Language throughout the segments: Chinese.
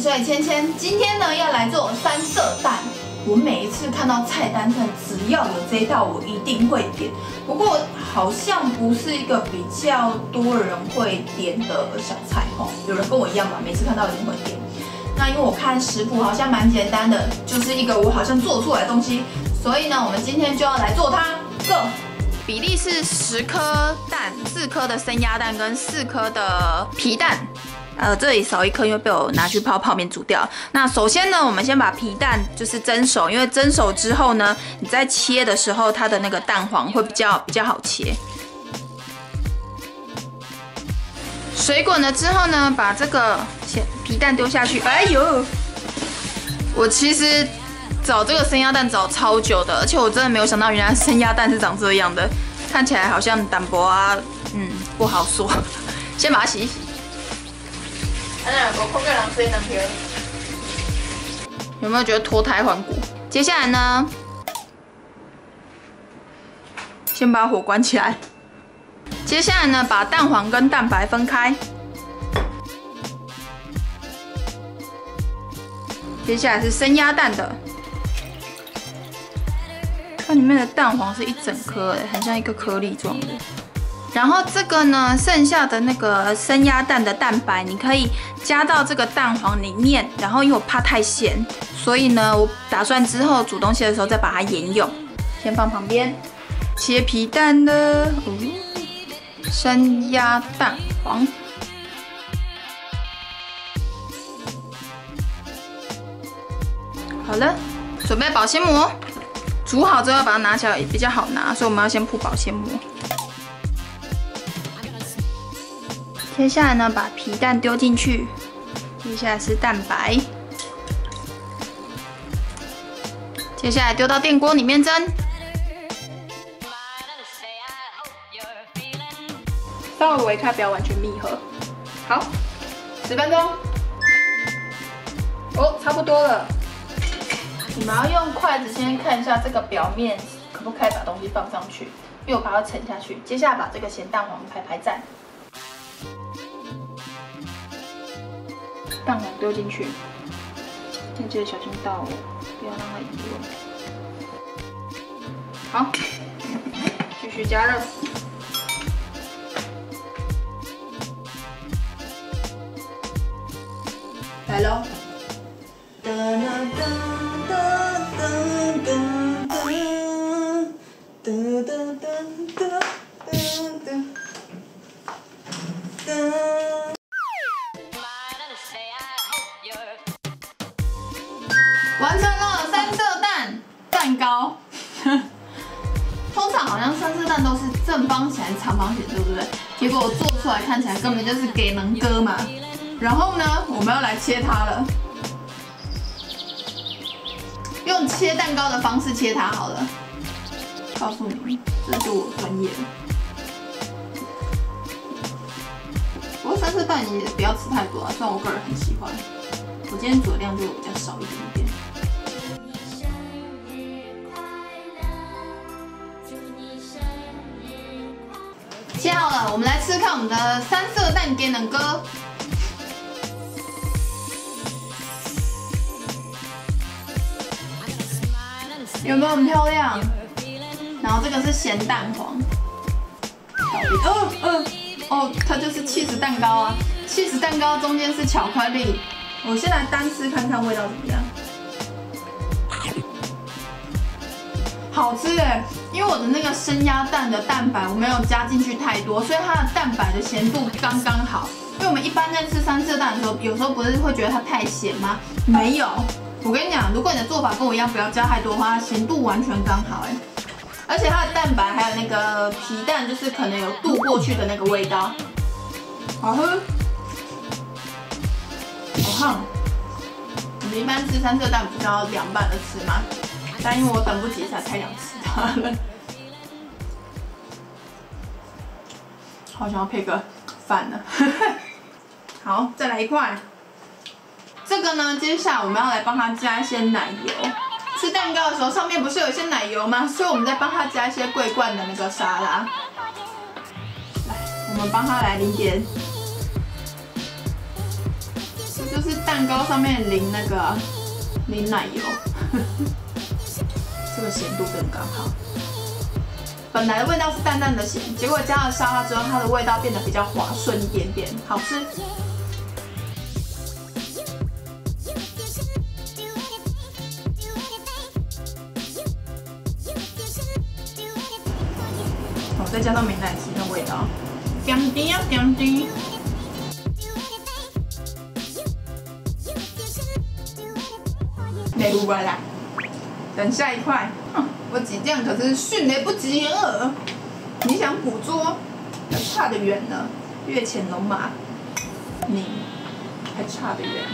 所以芊芊，今天呢要来做三色蛋。我每一次看到菜单上只要有这一道，我一定会点。不过好像不是一个比较多人会点的小菜哦。有人跟我一样吧？每次看到一定会点。那因为我看食谱好像蛮简单的，就是一个我好像做出来的东西，所以呢，我们今天就要来做它。Go！比例是十颗蛋，四颗的生鸭蛋跟四颗的皮蛋。呃，这里少一颗，因为被我拿去泡泡面煮掉。那首先呢，我们先把皮蛋就是蒸熟，因为蒸熟之后呢，你在切的时候，它的那个蛋黄会比较比较好切。水滚了之后呢，把这个皮蛋丢下去。哎呦，我其实找这个生鸭蛋找超久的，而且我真的没有想到，原来生鸭蛋是长这样的，看起来好像淡薄啊，嗯，不好说。先把它洗一洗。有没有觉得脱胎换骨？接下来呢，先把火关起来。接下来呢，把蛋黄跟蛋白分开。接下来是生鸭蛋的，它里面的蛋黄是一整颗，哎，很像一个颗粒状的。然后这个呢，剩下的那个生鸭蛋的蛋白，你可以加到这个蛋黄里面。然后因为我怕太咸，所以呢，我打算之后煮东西的时候再把它沿用。先放旁边。切皮蛋的，生鸭蛋黄。好了，准备保鲜膜。煮好之后把它拿起来比较好拿，所以我们要先铺保鲜膜。接下来呢，把皮蛋丢进去。接下来是蛋白。接下来丢到电锅里面蒸，稍微围开，不要完全密合。好，十分钟。哦，差不多了。你们要用筷子先看一下这个表面可不可以把东西放上去，因为我怕它沉下去。接下来把这个咸蛋黄排排站。蛋黄丢进去，记得小心倒，不要让它遗漏。好，继续加热。来喽！哒啦哒来看起来根本就是给能割嘛。然后呢，我们要来切它了，用切蛋糕的方式切它好了。告诉你，这是我专业。不过三色蛋也不要吃太多啊，虽然我个人很喜欢。我今天煮的量就比较少一点我们来吃看我们的三色蛋给能哥，有没有很漂亮？然后这个是咸蛋黄，哦哦哦，它就是气死蛋糕啊！气死蛋糕中间是巧克力，我先来单吃看看味道怎么样。好吃哎，因为我的那个生鸭蛋的蛋白我没有加进去太多，所以它的蛋白的咸度刚刚好。因为我们一般在吃三色蛋的时候，有时候不是会觉得它太咸吗？没有，我跟你讲，如果你的做法跟我一样，不要加太多的话，咸度完全刚好哎。而且它的蛋白还有那个皮蛋，就是可能有渡过去的那个味道，好喝。好烫！我们一般吃三色蛋不是要凉拌的吃吗？但因为我等不及，才太想吃它了。好想要配个饭呢。好，再来一块。这个呢，接下来我们要来帮它加一些奶油。吃蛋糕的时候，上面不是有一些奶油吗？所以我们再帮它加一些桂冠的那个沙拉。来，我们帮它来淋点。这就是是蛋糕上面淋那个淋奶油，这个咸度更刚好。本来的味道是淡淡的咸，结果加了沙拉之后，它的味道变得比较滑顺一点点，好吃。哦，再加上美奶滋的味道，香甜啊香甜。没入味啦，等下一块。我几样可是迅雷不及掩耳。你想捕捉还差得远呢，月潜龙马，你还差得远，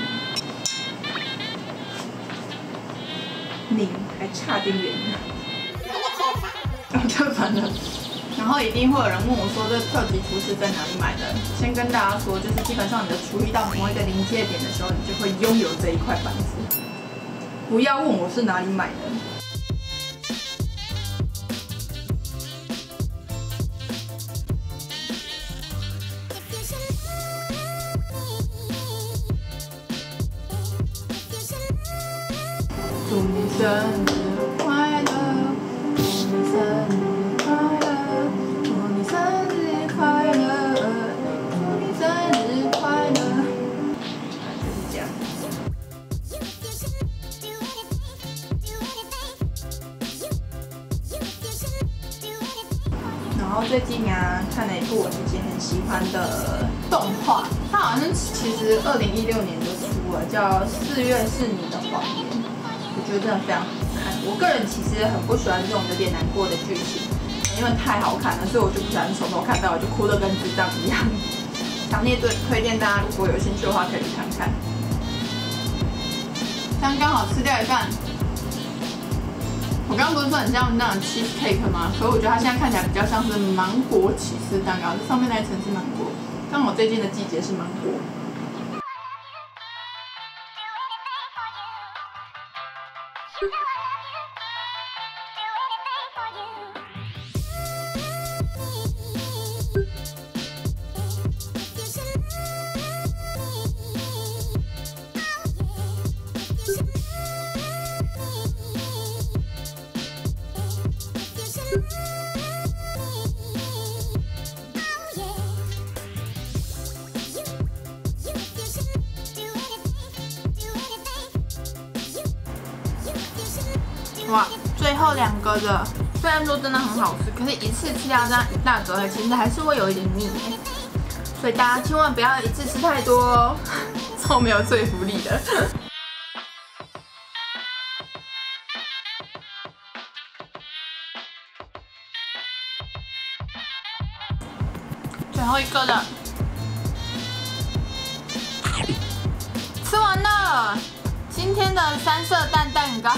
你还差得远。呢。哦，特烦了。然后一定会有人问我说，这特级厨师在哪里买的？先跟大家说，就是基本上你的厨艺到某一个临界点的时候，你就会拥有这一块板子。不要问我是哪里买的。祝你生日后最近啊，看了一部我自己很喜欢的动画，它好像其实二零一六年就出了，叫《四月是你的谎言》。我觉得真的非常好看。我个人其实很不喜欢这种有点难过的剧情，因为太好看了，所以我就不喜欢从头看到我就哭得跟智障一样。强烈推推荐大家，如果有兴趣的话可以去看看。刚刚好吃掉一半。不是说很像那种 cheese cake 吗？所以我觉得它现在看起来比较像是芒果起司蛋糕，这上面那一层是芒果。刚好最近的季节是芒果。哇，最后两个的虽然说真的很好吃，可是一次吃掉这样一大格，其实还是会有一点腻，所以大家千万不要一次吃太多哦，超没有说服力的。最后一个了，吃完了，今天的三色蛋蛋糕。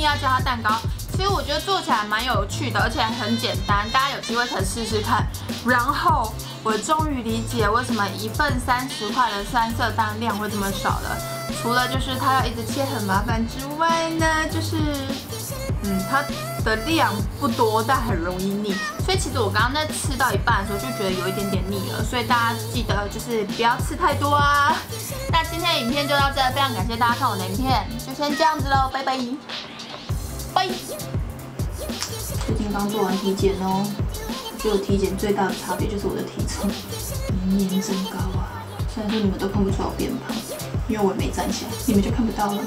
硬要叫它蛋糕，其实我觉得做起来蛮有趣的，而且很简单，大家有机会可以试试看。然后我终于理解为什么一份三十块的三色蛋量会这么少了，除了就是它要一直切很麻烦之外呢，就是嗯它的量不多，但很容易腻。所以其实我刚刚在吃到一半的时候就觉得有一点点腻了，所以大家记得就是不要吃太多啊。那今天的影片就到这，非常感谢大家看我的影片，就先这样子喽，拜拜。最近刚做完体检哦，就体检最大的差别就是我的体重明年增高啊。虽然说你们都看不出我变胖，因为我没站起来，你们就看不到了。